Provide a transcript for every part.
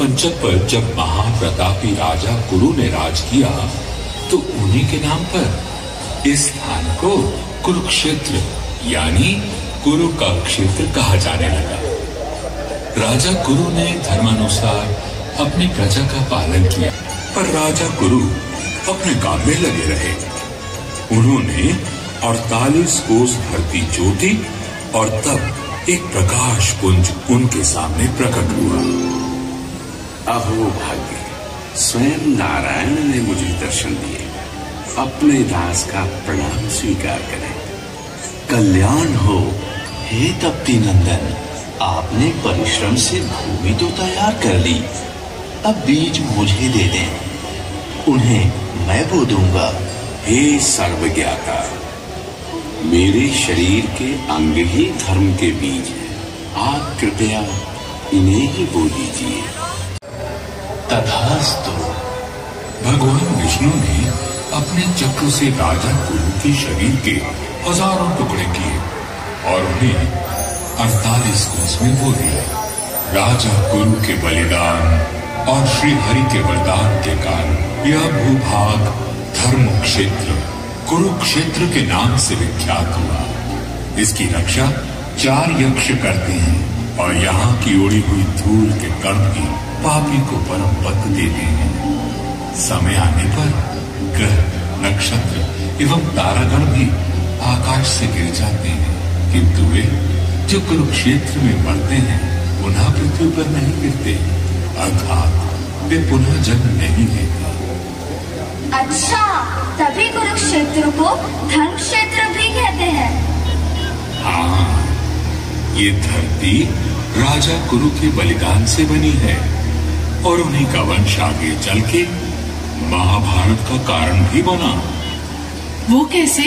पंचक पर जब महाप्रतापी राजा कुरु ने राज किया तो उन्हीं के नाम पर इस स्थान को कुरुक्षेत्र यानी कुरु का क्षेत्र कहा जाने लगा। राजा कुरु ने धर्मानुसार अपनी प्रजा का पालन किया, पर राजा कुरु अपने काम में लगे रहे। उन्होंने 48 कोस धरती जोती और तब एक प्रकाश पुंज उनके सामने प्रकट हुआ। अहो भाग्य। स्वयं नारायण ने मुझे दर्शन दिए। अपने दास का प्रणाम स्वीकार करें। कल्याण हो। हे तप्ती नंदन, आपने परिश्रम से भूमि तो तैयार कर ली। अब बीज मुझे दे दें। उन्हें मैं बो दूँगा। हे सर्वज्ञाता, मेरे शरीर के अंग ही धर्म के बीज हैं। आप कृपया इन्हें ही बो दीजिए। तथास्तु, भगवान विष्णु ने अपने चक्र से राजा कुरु के शरीर के हज़ारों टुकड़े किए और उन्हें अड़तालीस कोस में बो दिया राजा कुरु के बलिदान और श्री हरि के वरदान के कारण यह भूभाग धर्म क्षेत्र कुरुक्षेत्र के नाम से विख्यात हुआ। इसकी रक्षा चार यक्ष करते हैं। और यहाँ की उड़ी हुई धूल के कण भी पापी को परम पद देते हैं। समय आने पर ग्रह, नक्षत्र एवं तारागण भी आकाश से गिर जाते हैं। किंतु वे जो कुरुक्षेत्र में मरते हैं, पुनः पृथ्वी पर नहीं गिरते। अर्थात वे पुनः जन्म नहीं लेते। अच्छा तभी कुरुक्षेत्र को धर्म क्षेत्र भी कहते हाँ। ये धरती राजा कुरु के बलिदान से बनी है और उन्हीं का वंश आगे चल के महाभारत का कारण भी बना। वो कैसे?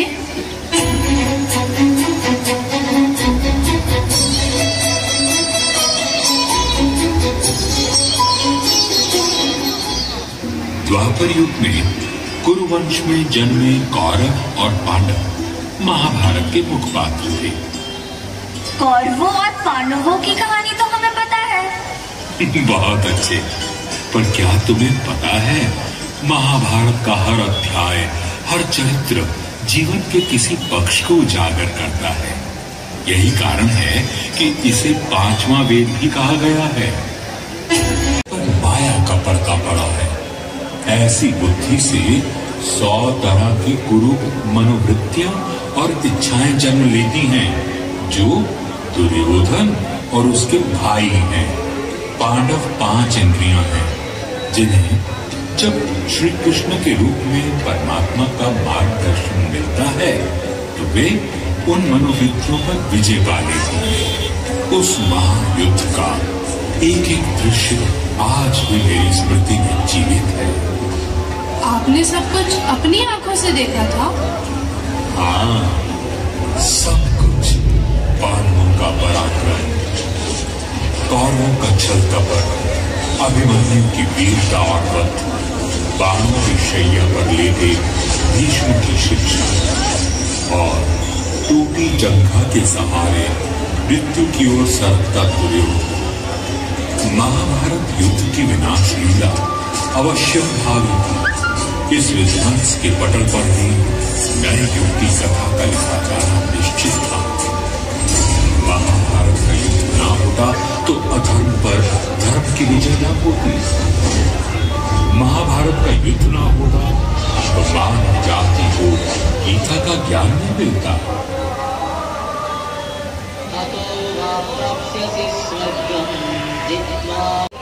द्वापर युग में कुरुवंश में जन्मे कौरव और पांडव महाभारत के मुख्य पात्र थे। कौरवों और पांडवों की कहानी तो हमें पता है। बहुत अच्छे। पर क्या तुम्हें पता है, महाभारत का हर अध्याय, हर चरित्र जीवन के किसी पक्ष को उजागर करता है? यही कारण है कि इसे पांचवा वेद भी कहा गया है। पर माया का पर्दा पड़ा है। ऐसी बुद्धि से सौ तरह की कुरूप मनोवृत्तियाँ और इच्छाएँ जन्म लेती हैं, जो दुर्योधन और उसके भाई हैं। पांडव पाँच इंद्रियाँ हैं जिन्हें जब श्री कृष्ण के रूप में परमात्मा का मार्गदर्शन मिलता है तो वे उन मनोवृत्तियों पर विजय पा लेती हैं। उस महायुद्ध का एक एक दृश्य आज भी मेरी स्मृति में जीवित है। आपने सब कुछ अपनी आँखों से देखा था? हाँ अभिमन्यु की वीरता और वध बाणों की शैया पर लेटे भीष्म की शिक्षा। और टूटी जंघा के सहारे मृत्यु की ओर सरकता दुर्योधन महाभारत युद्ध की विनाश लीला अवश्य भावी थी। इस विध्वंस के पटल पर ही नए युग की कथा का लिखा जाना निश्चित था। ज्ञान नहीं